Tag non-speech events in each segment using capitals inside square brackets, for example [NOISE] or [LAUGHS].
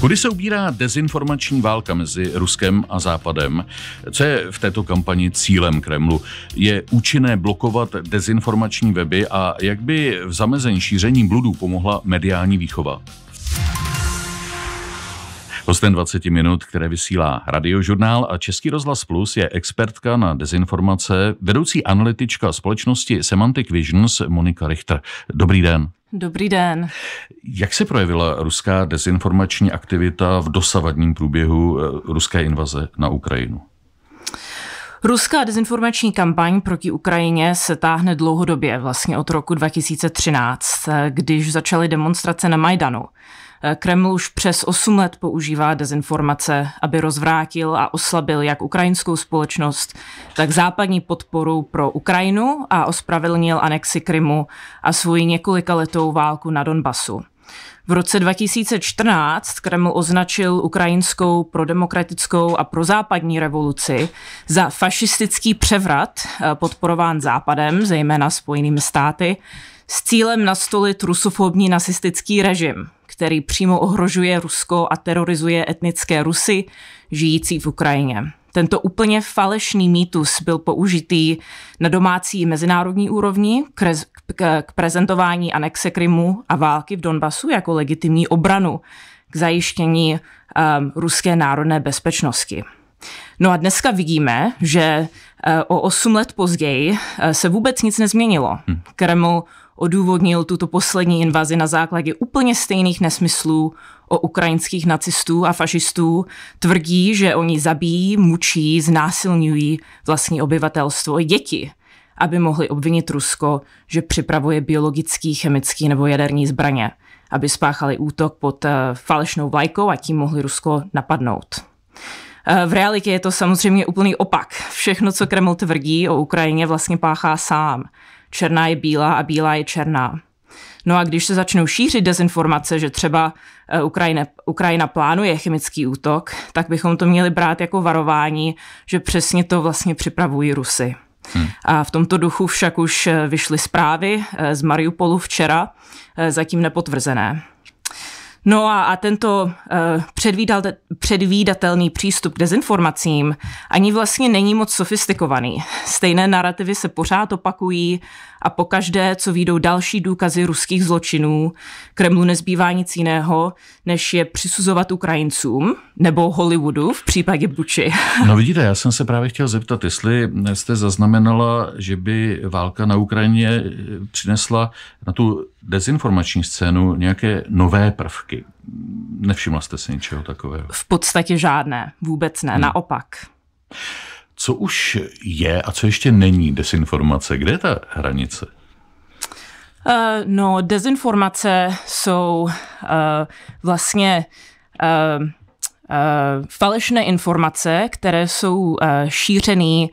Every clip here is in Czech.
Kudy se ubírá dezinformační válka mezi Ruskem a Západem? Co je v této kampani cílem Kremlu? Je účinné blokovat dezinformační weby a jak by v zamezení šíření bludů pomohla mediální výchova? Hostem 20 minut, které vysílá radiožurnál a Český rozhlas Plus je expertka na dezinformace, vedoucí analytička společnosti Semantic Visions Monika Richter. Dobrý den. Dobrý den. Jak se projevila ruská dezinformační aktivita v dosavadním průběhu eh, ruské invaze na Ukrajinu? Ruská dezinformační kampaň proti Ukrajině se táhne dlouhodobě, vlastně od roku 2013, eh, když začaly demonstrace na Majdanu. Kreml už přes 8 let používá dezinformace, aby rozvrátil a oslabil jak ukrajinskou společnost, tak západní podporu pro Ukrajinu a ospravedlnil anexi Krymu a svoji několikaletou válku na Donbasu. V roce 2014 Kreml označil ukrajinskou prodemokratickou a prozápadní revoluci za fašistický převrat eh, podporován Západem, zejména Spojenými státy, s cílem nastolit rusofobní nacistický režim, který přímo ohrožuje Rusko a terorizuje etnické Rusy žijící v Ukrajině. Tento úplně falešný mýtus byl použitý na domácí mezinárodní úrovni k, prezentování anexe Krymu a války v Donbasu jako legitimní obranu k zajištění um, ruské národné bezpečnosti. No a dneska vidíme, že uh, o 8 let později uh, se vůbec nic nezměnilo. Hmm. Kreml odůvodnil tuto poslední invazi na základě úplně stejných nesmyslů o ukrajinských nacistů a fašistů, tvrdí, že oni zabíjí, mučí, znásilňují vlastní obyvatelstvo i děti, aby mohli obvinit Rusko, že připravuje biologický, chemický nebo jaderní zbraně, aby spáchali útok pod eh, falešnou vlajkou a tím mohli Rusko napadnout. Eh, v realitě je to samozřejmě úplný opak. Všechno, co Kreml tvrdí o Ukrajině, vlastně páchá sám černá je bílá a bílá je černá. No a když se začnou šířit dezinformace, že třeba eh, Ukrajina, Ukrajina plánuje chemický útok, tak bychom to měli brát jako varování, že přesně to vlastně připravují Rusy. Hmm. A v tomto duchu však už eh, vyšly zprávy eh, z Mariupolu včera, zatím nepotvrzené. No a, a tento uh, předvídal, předvídatelný přístup k dezinformacím ani vlastně není moc sofistikovaný. Stejné narrativy se pořád opakují a pokaždé, co výjdou další důkazy ruských zločinů, Kremlu nezbývá nic jiného, než je přisuzovat Ukrajincům nebo Hollywoodu v případě Buči. [LAUGHS] No vidíte, já jsem se právě chtěl zeptat, jestli jste zaznamenala, že by válka na Ukrajině přinesla na tu dezinformační scénu nějaké nové prvky. Nevšimla jste si něčeho takového? V podstatě žádné, vůbec ne, hmm. naopak. Co už je a co ještě není desinformace? Kde je ta hranice? Uh, no, dezinformace jsou uh, vlastně uh, uh, falešné informace, které jsou uh, šířené uh,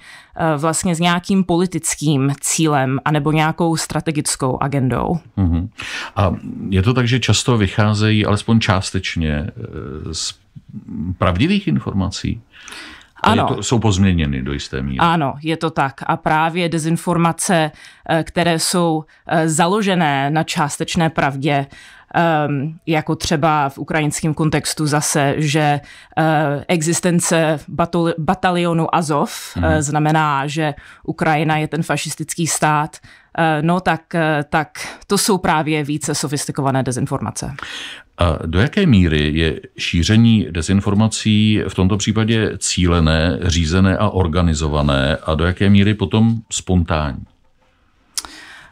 vlastně s nějakým politickým cílem anebo nějakou strategickou agendou. Uh-huh. A je to tak, že často vycházejí alespoň částečně z pravdivých informací? Ano. To, jsou pozměněny do jisté míry. Ano, je to tak. A právě dezinformace, eh, které jsou eh, založené na částečné pravdě, Um, jako třeba v ukrajinském kontextu zase, že uh, existence batali- batalionu Azov mm. uh, znamená, že Ukrajina je ten fašistický stát, uh, no tak, uh, tak to jsou právě více sofistikované dezinformace. A do jaké míry je šíření dezinformací v tomto případě cílené, řízené a organizované a do jaké míry potom spontánní?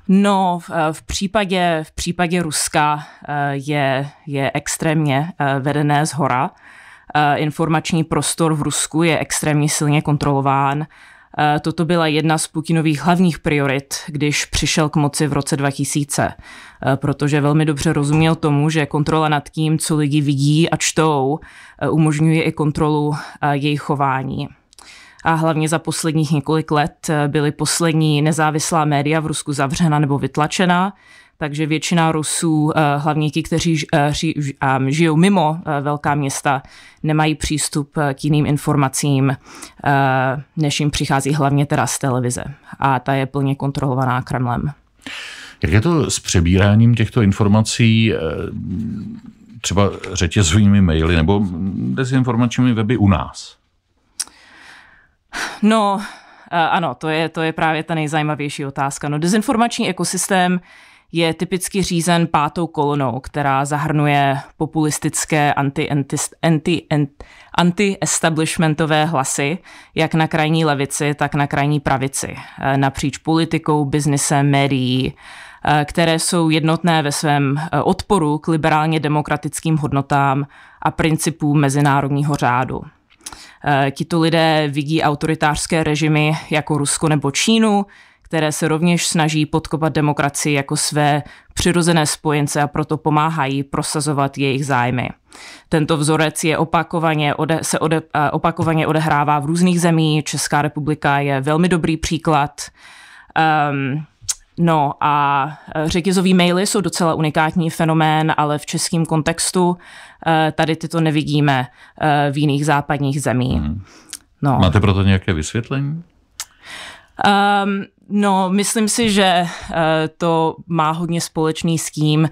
No, v případě, v případě Ruska eh, je, je extrémně eh, vedené z hora. Eh, informační prostor v Rusku je extrémně silně kontrolován. Toto byla jedna z Putinových hlavních priorit, když přišel k moci v roce 2000, protože velmi dobře rozuměl tomu, že kontrola nad tím, co lidi vidí a čtou, umožňuje i kontrolu jejich chování a hlavně za posledních několik let eh, byly poslední nezávislá média v Rusku zavřena nebo vytlačena, takže většina Rusů, eh, hlavně ti, kteří eh, žijou mimo velká města, nemají přístup k jiným informacím, než jim přichází hlavně teda z televize. A ta je plně kontrolovaná Kremlem. Jak je to s přebíráním těchto informací třeba řetězovými maily nebo dezinformačními weby u nás? No, ano, to je, to je právě ta nejzajímavější otázka. No, dezinformační ekosystém je typicky řízen pátou kolonou, která zahrnuje populistické anti, anti, anti, anti-establishmentové hlasy, jak na krajní levici, tak na krajní pravici, eh, napříč politikou, biznisem, médií, eh, které jsou jednotné ve svém eh, odporu k liberálně demokratickým hodnotám a principům mezinárodního řádu. Tito lidé vidí autoritářské režimy jako Rusko nebo Čínu, které se rovněž snaží podkopat demokracii jako své přirozené spojence a proto pomáhají prosazovat jejich zájmy. Tento vzorec je opakovaně, ode, se ode, opakovaně odehrává v různých zemích. Česká republika je velmi dobrý příklad. Um, No a e, řetězový maily jsou docela unikátní fenomén, ale v českém kontextu e, tady tyto nevidíme e, v jiných západních zemích. Hmm. No. Máte proto nějaké vysvětlení? Um, no, myslím si, že to má hodně společný s tím,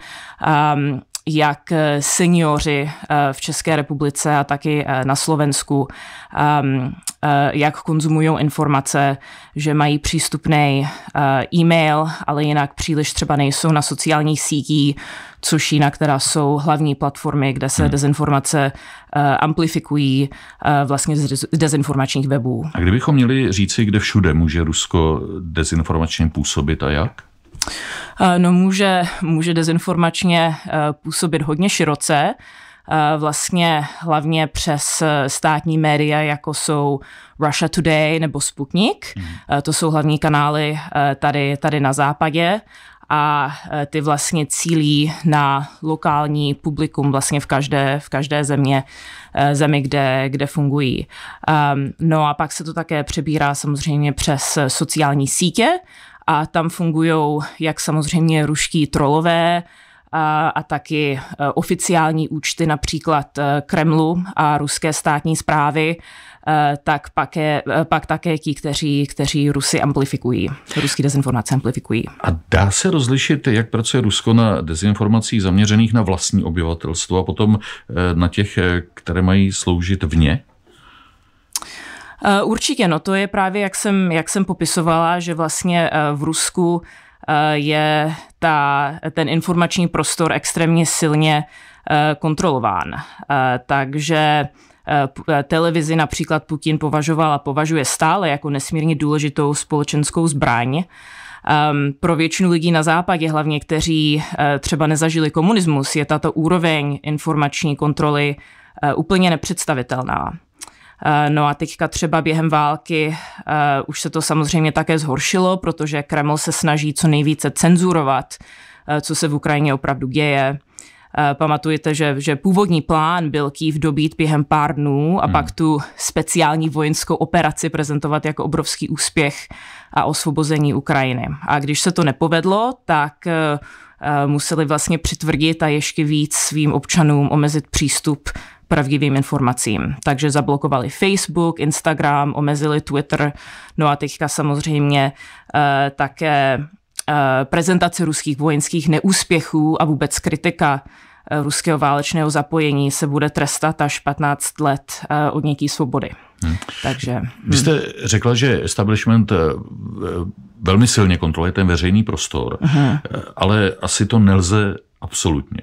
um, jak seniori v České republice a taky na Slovensku, um, jak konzumují informace, že mají přístupný e-mail, ale jinak příliš třeba nejsou na sociálních sítích, což jinak teda jsou hlavní platformy, kde se hmm. dezinformace amplifikují vlastně z dezinformačních webů. A kdybychom měli říci, kde všude může Rusko dezinformačně působit a jak? Uh, no může, může dezinformačně uh, působit hodně široce, vlastně hlavně přes státní média, jako jsou Russia Today nebo Sputnik. Hmm. To jsou hlavní kanály tady, tady na západě a ty vlastně cílí na lokální publikum vlastně v každé, v každé země, zemi, kde, kde fungují. Um, no a pak se to také přebírá samozřejmě přes sociální sítě a tam fungují jak samozřejmě ruští trolové, a, a taky e, oficiální účty například Kremlu a ruské státní zprávy, Eh, tak pak, je, pak také ti, kteří, kteří Rusy amplifikují, ruský dezinformace amplifikují. A dá se rozlišit, jak pracuje Rusko na dezinformacích zaměřených na vlastní obyvatelstvo a potom na těch, které mají sloužit vně? Určitě, no to je právě, jak jsem, jak jsem popisovala, že vlastně v Rusku je ta, ten informační prostor extrémně silně kontrolován. Takže Eh, televizi například Putin považoval a považuje stále jako nesmírně důležitou společenskou zbraň. Um, pro většinu lidí na západě, hlavně kteří uh, třeba nezažili komunismus, je tato úroveň informační kontroly uh, úplně nepředstavitelná. Uh, no a teďka třeba během války uh, už se to samozřejmě také zhoršilo, protože Kreml se snaží co nejvíce cenzurovat, uh, co se v Ukrajině opravdu děje. Eh, pamatujete, že, že původní plán byl Kýv dobít během pár dnů a hmm. pak tu speciální vojenskou operaci prezentovat jako obrovský úspěch a osvobození Ukrajiny. A když se to nepovedlo, tak eh, eh, museli vlastně přitvrdit a ještě víc svým občanům omezit přístup pravdivým informacím. Takže zablokovali Facebook, Instagram, omezili Twitter, no a teďka samozřejmě uh, také Eh, prezentace ruských vojenských neúspěchů a vůbec kritika eh, ruského válečného zapojení se bude trestat až 15 let eh, odnětí svobody. Hmm. Takže, Vy jste hm. řekla, že establishment velmi silně kontroluje ten veřejný prostor, hmm. ale asi to nelze absolutně.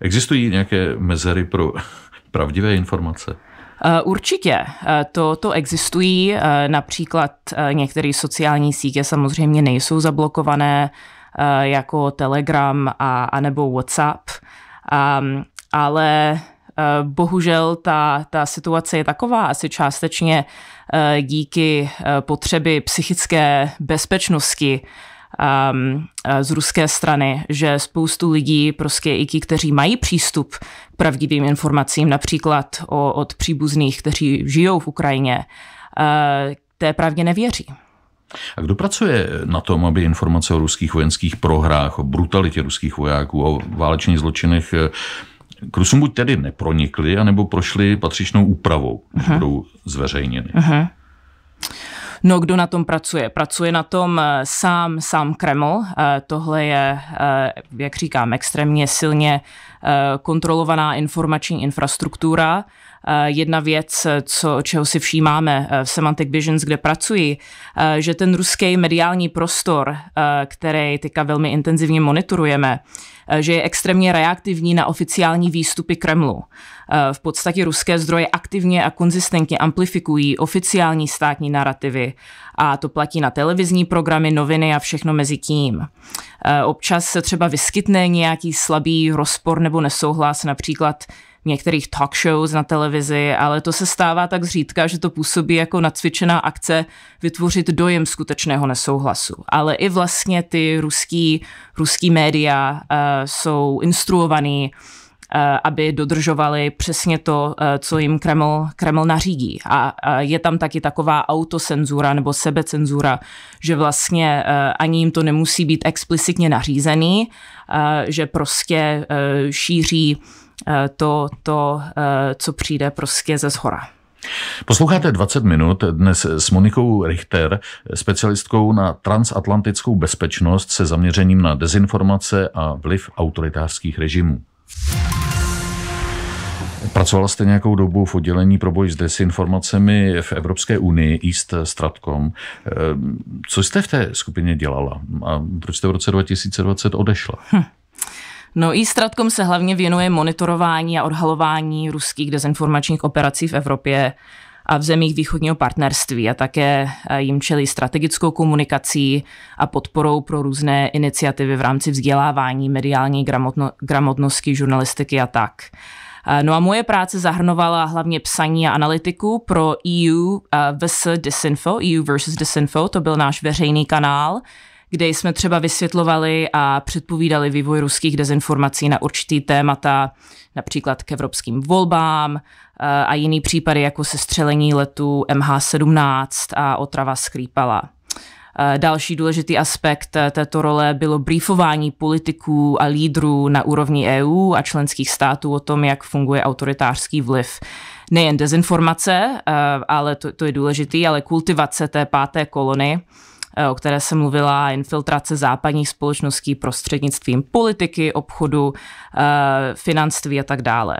Existují nějaké mezery pro [LAUGHS] pravdivé informace? Eh, určitě, eh, to, to existují. Eh, například některé sociální sítě samozřejmě nejsou zablokované, jako Telegram a, a nebo WhatsApp, um, ale bohužel ta, ta situace je taková asi částečně díky potřeby psychické bezpečnosti um, z ruské strany, že spoustu lidí, prostě i ti, kteří mají přístup k pravdivým informacím, například o, od příbuzných, kteří žijou v Ukrajině, uh, té pravdě nevěří. A kdo pracuje na tom, aby informace o ruských vojenských prohrách, o brutalitě ruských vojáků, o válečných zločinech eh, k Rusům buď tedy nepronikly, anebo prošly patřičnou úpravou, uh-huh. budou zveřejněny? Uh-huh. No, kdo na tom pracuje? Pracuje na tom eh, sám, sám Kreml. Eh, tohle je, eh, jak říkám, extrémně silně kontrolovaná informační infrastruktura, jedna věc, co, čeho si všímáme v Semantic Visions, kde pracuji, že ten ruský mediální prostor, který teďka velmi intenzivně monitorujeme, Eh, že je extrémně reaktivní na oficiální výstupy Kremlu. Eh, v podstatě ruské zdroje aktivně a konzistentně amplifikují oficiální státní narrativy a to platí na televizní programy, noviny a všechno mezi tím. Eh, občas se třeba vyskytne nějaký slabý rozpor nebo nesouhlas, například některých talk shows na televizi, ale to se stává tak zřídka, že to působí jako nacvičená akce vytvořit dojem skutečného nesouhlasu. Ale i vlastně ty ruský, ruský média uh, jsou instruovaný uh, aby dodržovali přesně to, uh, co jim Kreml, Kreml nařídí. A je tam taky taková autocenzura nebo sebecenzura, že vlastně ani jim to nemusí být explicitně nařízený, že prostě šíří Eh, to, to eh, co přijde prostě ze zhora. Posloucháte 20 minut dnes s Monikou Richter, specialistkou na transatlantickou bezpečnost se zaměřením na dezinformace a vliv autoritářských režimů. Pracovala jste nějakou dobu v oddělení pro boj s desinformacemi v Evropské unii East Stratcom. Eh, co jste v té skupině dělala a proč jste v roce 2020 odešla? Hm. No i Stratkom se hlavně věnuje monitorování a odhalování ruských dezinformačních operací v Evropě a v zemích východního partnerství. A také eh, jim čelí strategickou komunikací a podporou pro různé iniciativy v rámci vzdělávání, mediální gramotno, gramotnosti, žurnalistiky a tak. Eh, no a moje práce zahrnovala hlavně psaní a analytiku pro EU eh, vs Disinfo, EU versus Disinfo, to byl náš veřejný kanál, kde jsme třeba vysvětlovali a předpovídali vývoj ruských dezinformací na určitý témata, například k evropským volbám eh, a jiný případy jako sestřelení letu MH17 a otrava Skrýpala. Eh, další důležitý aspekt eh, této role bylo briefování politiků a lídrů na úrovni EU a členských států o tom, jak funguje autoritářský vliv. Nejen dezinformace, ale to, to je důležitý, ale kultivace té páté kolony, o které se mluvila, infiltrace západních společností prostřednictvím politiky, obchodu, eh, finanství a tak dále.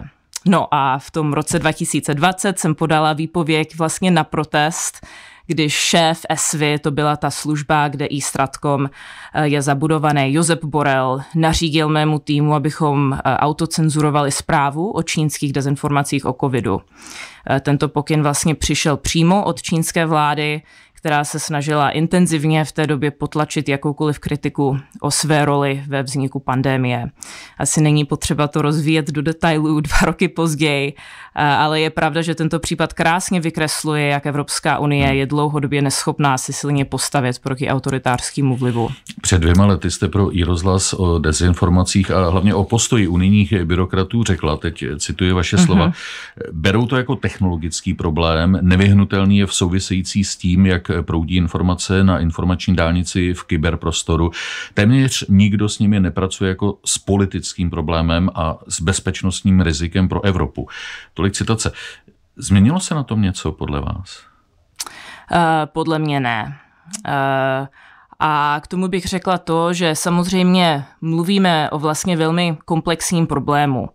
No a v tom roce 2020 jsem podala výpověď vlastně na protest, když šéf SVY, to byla ta služba, kde i Stratkom eh, je zabudovaný, Josep Borel, nařídil mému týmu, abychom autocenzurovali zprávu o čínských dezinformacích o covidu. Tento pokyn vlastně přišel přímo od čínské vlády, která se snažila intenzivně v té době potlačit jakoukoliv kritiku o své roli ve vzniku pandémie. Asi není potřeba to rozvíjet do detailů [LAUGHS] dva roky později, ale je pravda, že tento případ krásně vykresluje, jak Evropská unie je dlouhodobě neschopná si silně postavit proti autoritářskému vlivu. Před dvěma lety jste pro i rozhlas o dezinformacích a hlavně o postoji unijních byrokratů řekla, teď cituji vaše slova, mm-hmm. berou to jako technologický problém, nevyhnutelný je v související s tím, jak proudí informace na informační dálnici v kyberprostoru. Téměř nikdo s nimi nepracuje jako s politickým problémem a s bezpečnostním rizikem pro Evropu. Tolik citace. Změnilo se na tom něco podle vás? Uh, podle mě ne. Uh, a k tomu bych řekla to, že samozřejmě mluvíme o vlastně velmi komplexním problému.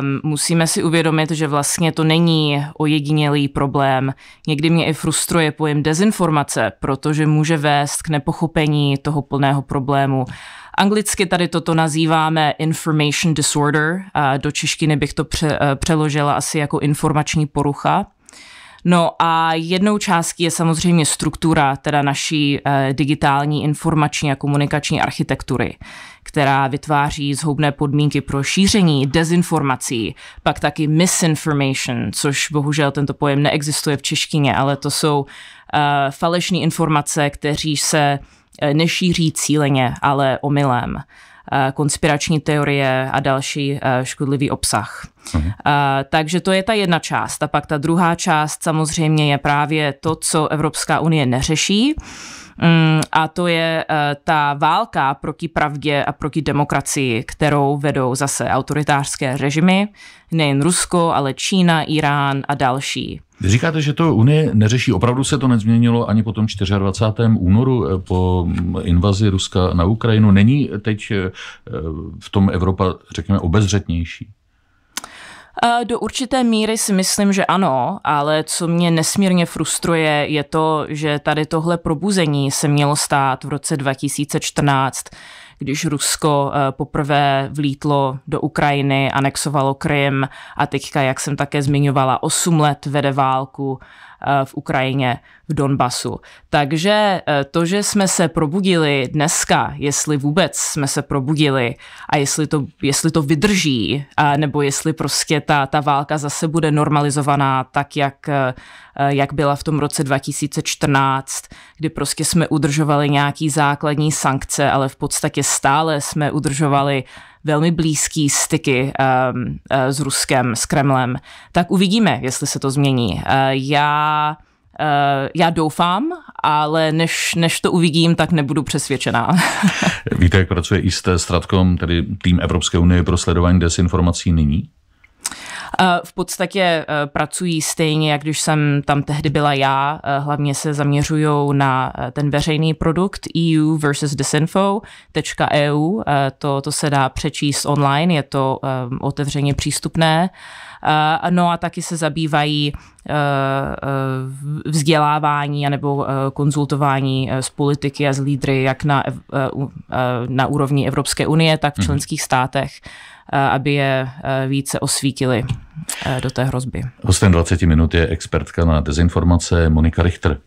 Um, musíme si uvědomit, že vlastně to není ojedinělý problém. Někdy mě i frustruje pojem dezinformace, protože může vést k nepochopení toho plného problému. Anglicky tady toto nazýváme information disorder, a do češtiny bych to pře- eh, přeložila asi jako informační porucha. No a jednou částí je samozřejmě struktura, teda naší eh, digitální informační a komunikační architektury, která vytváří zhoubné podmínky pro šíření dezinformací, pak taky misinformation, což bohužel tento pojem neexistuje v češtině, ale to jsou uh, falešné informace, kteří se uh, nešíří cíleně, ale omylem. Eh, konspirační teorie a další eh, škodlivý obsah. Uh-huh. Takže to je ta jedna část. A pak ta druhá část samozřejmě je právě to, co Evropská unie neřeší. Mm, a to je ta válka proti pravdě a proti demokracii, kterou vedou zase autoritářské režimy, nejen Rusko, ale Čína, Irán a další. Vy říkáte, že to Unie neřeší. Opravdu se to nezměnilo ani po tom 24. únoru eh, po invazi Ruska na Ukrajinu. Není teď eh, v tom Evropa, řekněme, obezřetnější? Do určité míry si myslím, že ano, ale co mě nesmírně frustruje, je to, že tady tohle probuzení se mělo stát v roce 2014 když Rusko eh, poprvé vlítlo do Ukrajiny, anexovalo Krym a teďka, jak jsem také zmiňovala, 8 let vede válku v Ukrajině, v Donbasu. Takže eh, to, že jsme se probudili dneska, jestli vůbec jsme se probudili a jestli to, jestli to vydrží, nebo jestli prostě ta, ta válka zase bude normalizovaná tak, jak, eh, jak byla v tom roce 2014, kdy prostě jsme udržovali nějaký základní sankce, ale v podstatě stále jsme udržovali velmi blízký styky um, s Ruskem, s Kremlem, tak uvidíme, jestli se to změní. Uh, já Uh, já doufám, ale než, než to uvidím, tak nebudu přesvědčená. [LAUGHS] Víte, jak pracuje IST Stratcom, tedy tým Evropské unie pro sledování desinformací nyní? V podstatě eh, pracují stejně, jak když jsem tam tehdy byla já. Eh, hlavně se zaměřují na eh, ten veřejný produkt EU versus disinfo.eu. To, to se dá přečíst online, je to otevřeně přístupné. No a taky se zabývají vzdělávání nebo konzultování s politiky a s lídry jak na, na úrovni Evropské unie, tak v mhm. členských státech aby je více osvítili do té hrozby. Hostem 20 minut je expertka na dezinformace Monika Richter.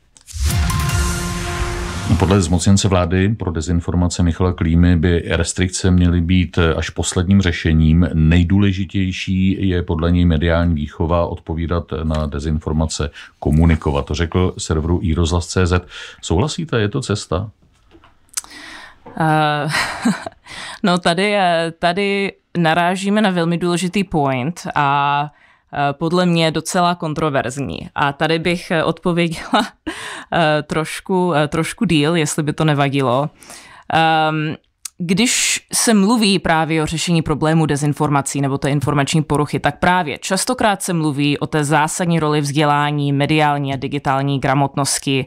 Podle zmocněnce vlády pro dezinformace Michala Klímy by restrikce měly být až posledním řešením. Nejdůležitější je podle něj mediální výchova odpovídat na dezinformace, komunikovat. To řekl serveru iRozhlas.cz. Souhlasíte, je to cesta? Uh, [LAUGHS] no tady, tady narážíme na velmi důležitý point a podle mě docela kontroverzní. A tady bych odpověděla [LAUGHS] trošku, trošku díl, jestli by to nevadilo. Um, když se mluví právě o řešení problému dezinformací nebo té informační poruchy, tak právě častokrát se mluví o té zásadní roli vzdělání, mediální a digitální gramotnosti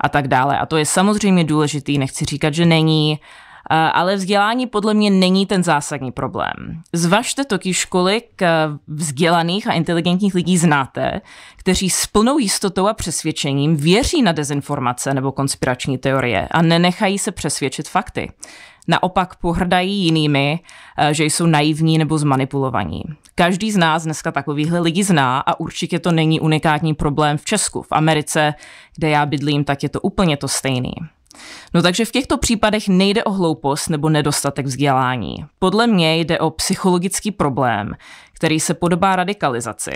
a tak dále. A to je samozřejmě důležitý, nechci říkat, že není, ale vzdělání podle mě není ten zásadní problém. Zvažte totiž, kolik vzdělaných a inteligentních lidí znáte, kteří s plnou jistotou a přesvědčením věří na dezinformace nebo konspirační teorie a nenechají se přesvědčit fakty. Naopak pohrdají jinými, že jsou naivní nebo zmanipulovaní. Každý z nás dneska takovýhle lidi zná a určitě to není unikátní problém v Česku. V Americe, kde já bydlím, tak je to úplně to stejný. No takže v těchto případech nejde o hloupost nebo nedostatek vzdělání. Podle mě jde o psychologický problém, který se podobá radikalizaci.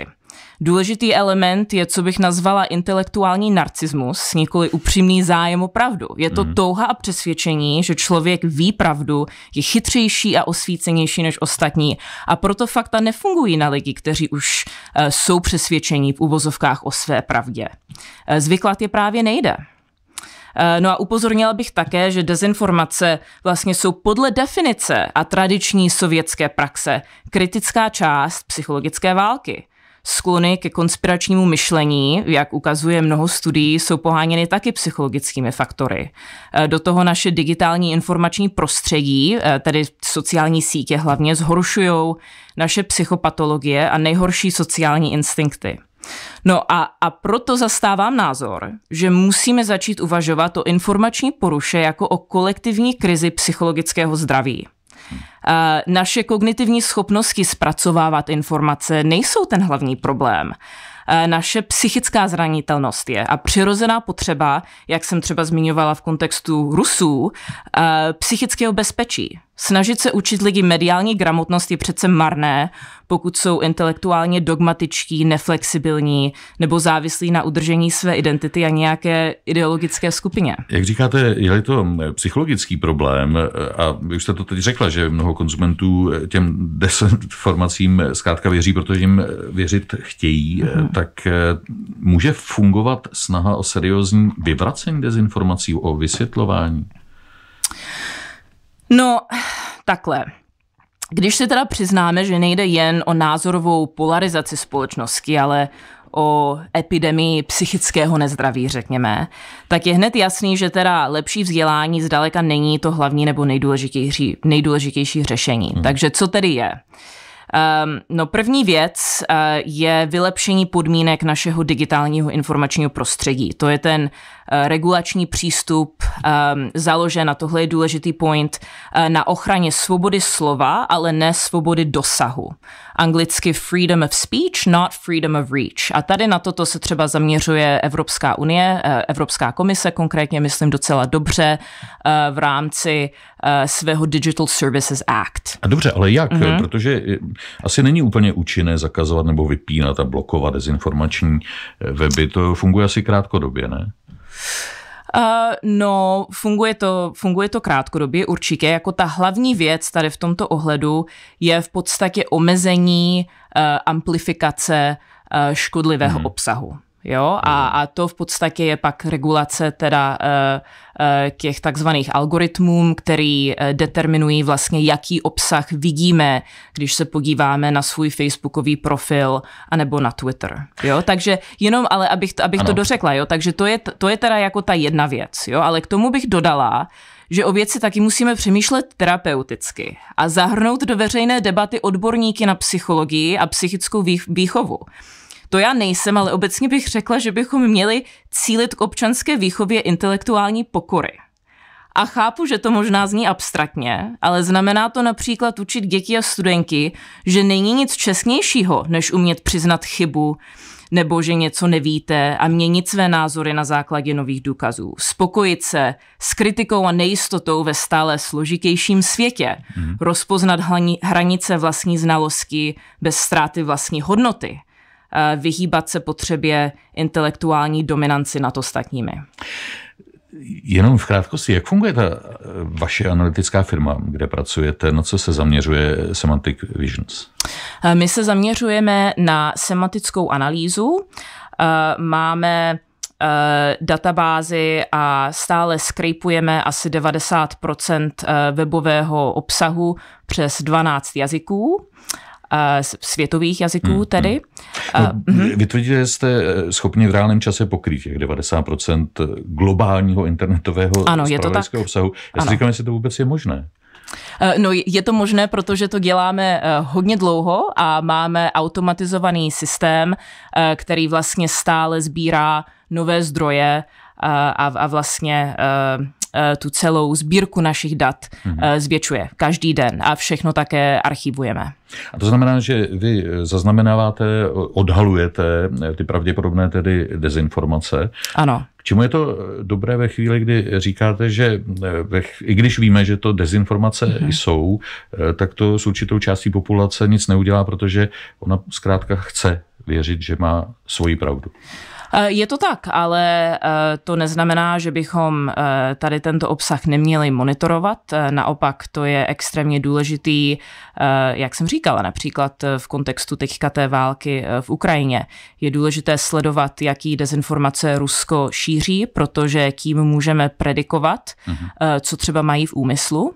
Důležitý element je, co bych nazvala intelektuální narcismus, nikoli upřímný zájem o pravdu. Je to mm. touha a přesvědčení, že člověk ví pravdu, je chytřejší a osvícenější než ostatní a proto fakta nefungují na lidi, kteří už uh, jsou přesvědčení v uvozovkách o své pravdě. Uh, zvyklat je právě nejde. Eh, no a upozornila bych také, že dezinformace vlastně jsou podle definice a tradiční sovětské praxe kritická část psychologické války. Sklony ke konspiračnímu myšlení, jak ukazuje mnoho studií, jsou poháněny taky psychologickými faktory. Eh, do toho naše digitální informační prostředí, eh, tedy sociální sítě hlavně, zhoršují naše psychopatologie a nejhorší sociální instinkty. No a, a proto zastávám názor, že musíme začít uvažovat o informační poruše jako o kolektivní krizi psychologického zdraví. Naše kognitivní schopnosti zpracovávat informace nejsou ten hlavní problém. Eh, naše psychická zranitelnost je a přirozená potřeba, jak jsem třeba zmiňovala v kontextu Rusů, eh, psychického bezpečí. Snažit se učit lidi mediální gramotnost je přece marné, pokud jsou intelektuálně dogmatičtí, neflexibilní nebo závislí na udržení své identity a nějaké ideologické skupině. Jak říkáte, je to psychologický problém, a vy už jste to teď řekla, že mnoho konzumentů těm desinformacím [LAUGHS] zkrátka věří, protože jim věřit chtějí, mm-hmm. tak může fungovat snaha o seriózní vyvracení dezinformací, o vysvětlování? No, [SIGHS] takhle. Když si teda přiznáme, že nejde jen o názorovou polarizaci společnosti, ale o epidemii psychického nezdraví, řekněme, tak je hned jasný, že teda lepší vzdělání zdaleka není to hlavní nebo nejdůležitější, nejdůležitější řešení. Hmm. Takže co tedy je? Um, no první věc uh, je vylepšení podmínek našeho digitálního informačního prostředí. To je ten uh, regulační přístup um, založen, na tohle je důležitý point, uh, na ochraně svobody slova, ale ne svobody dosahu anglicky freedom of speech, not freedom of reach. A tady na toto se třeba zaměřuje Evropská unie, eh, Evropská komise konkrétně, myslím, docela dobře eh, v rámci eh, svého Digital Services Act. A dobře, ale jak? Mm-hmm. Protože asi není úplně účinné zakazovat nebo vypínat a blokovat dezinformační weby. To funguje asi krátkodobě, ne? Uh, no, funguje to, funguje to krátkodobě určitě. Jako ta hlavní věc tady v tomto ohledu je v podstatě omezení uh, amplifikace uh, škodlivého hmm. obsahu. Jo? A, a to v podstatě je pak regulace teda uh, uh, těch takzvaných algoritmů, který uh, determinují vlastně, jaký obsah vidíme, když se podíváme na svůj facebookový profil anebo na Twitter. Jo? Takže jenom, ale abych, abych to dořekla, jo? takže to je, to je teda jako ta jedna věc, jo? ale k tomu bych dodala, že o věci taky musíme přemýšlet terapeuticky a zahrnout do veřejné debaty odborníky na psychologii a psychickou výchovu. To já nejsem, ale obecně bych řekla, že bychom měli cílit k občanské výchově intelektuální pokory. A chápu, že to možná zní abstraktně, ale znamená to například učit děti a studenky, že není nic čestnějšího, než umět přiznat chybu, nebo že něco nevíte a měnit své názory na základě nových důkazů. Spokojit se s kritikou a nejistotou ve stále složitějším světě. Hmm. Rozpoznat hranice vlastní znalosti bez ztráty vlastní hodnoty. Eh, vyhýbat se potřebě intelektuální dominanci nad ostatními. Jenom v krátkosti, jak funguje ta eh, vaše analytická firma, kde pracujete, na co se zaměřuje Semantic Visions? Eh, my se zaměřujeme na semantickou analýzu. Máme databázy a stále skrejpujeme asi 90% webového obsahu přes 12 jazyků světových jazyků hmm, tedy. Hmm. No, uh, vy tvrdíte, že jste eh, schopni v reálném čase pokrýt těch 90% globálního internetového ano, je to tak. obsahu. Já si říkám, jestli to vůbec je možné. Eh, no, je to možné, protože to děláme hodně dlouho a máme automatizovaný systém, který vlastně stále sbírá nové zdroje a, a vlastně tu celou sbírku našich dat mm-hmm. zvětšuje každý den a všechno také archivujeme. A to znamená, že vy zaznamenáváte, odhalujete ty pravděpodobné tedy dezinformace. Ano. K čemu je to dobré ve chvíli, kdy říkáte, že ve, i když víme, že to dezinformace mm-hmm. jsou, tak to s určitou částí populace nic neudělá, protože ona zkrátka chce věřit, že má svoji pravdu. Eh, je to tak, ale eh, to neznamená, že bychom eh, tady tento obsah neměli monitorovat. Naopak to je extrémně důležitý, jak jsem říkala, například v kontextu teďka té války v Ukrajině. Je důležité sledovat, jaký dezinformace Rusko šíří, protože tím můžeme predikovat, mhm. co třeba mají v úmyslu.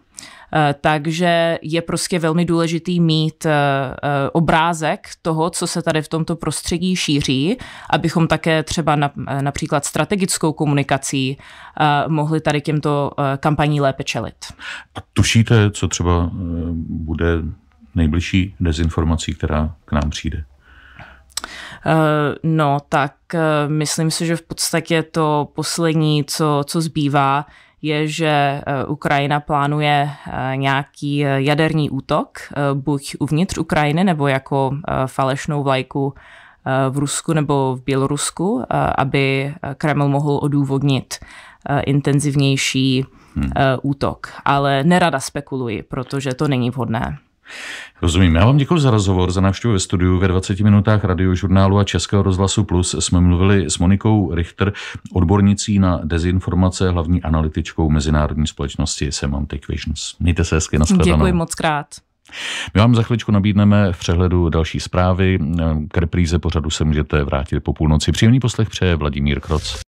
Eh, takže je prostě velmi důležitý mít eh, eh, obrázek toho, co se tady v tomto prostředí šíří, abychom také třeba například strategickou komunikací mohli tady těmto kampaní lépe čelit. A tušíte, co třeba bude nejbližší dezinformací, která k nám přijde? No, tak myslím si, že v podstatě to poslední, co, co zbývá, je, že eh, Ukrajina plánuje eh, nějaký eh, jaderný útok, buď uvnitř Ukrajiny, nebo jako falešnou vlajku v Rusku nebo v Bělorusku, aby Kreml mohl odůvodnit intenzivnější hmm. útok. Ale nerada spekuluji, protože to není vhodné. Rozumím. Já vám děkuji za rozhovor, za návštěvu ve studiu. Ve 20 minutách radiožurnálu a Českého rozhlasu Plus jsme mluvili s Monikou Richter, odbornicí na dezinformace, hlavní analytičkou mezinárodní společnosti Semantic Visions. Mějte se hezky, nashledanou. Děkuji moc krát. My vám za chviličku nabídneme v přehledu další zprávy. K repríze pořadu se můžete vrátit po půlnoci. Příjemný poslech přeje Vladimír Kroc.